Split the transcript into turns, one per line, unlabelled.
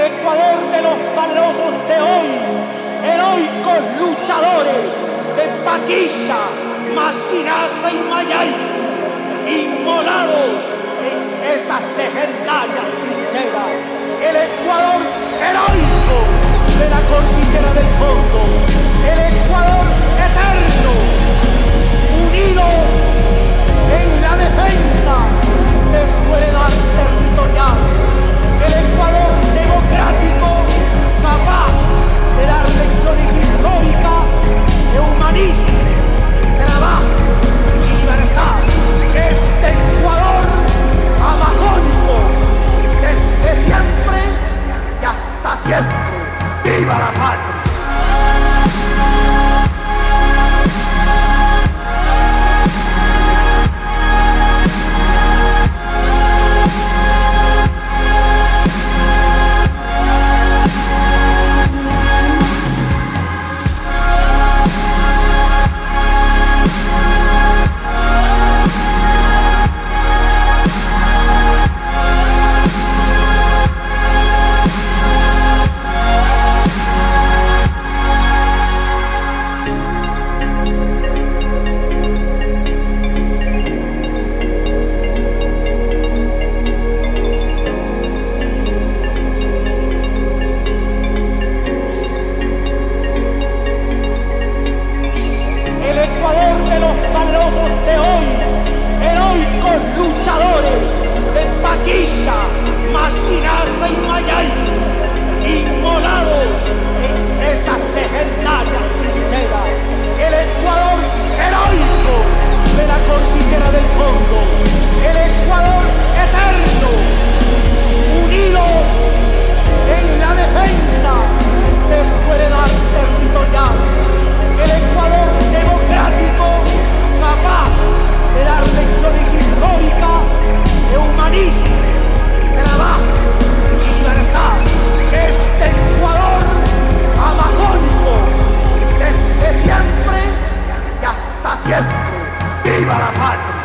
el Ecuador de los valerosos de hoy, heroicos luchadores de Paquilla, Masinaza y Mayay, inmolados siempre. ¡Viva la patria! Siempre viva la patria.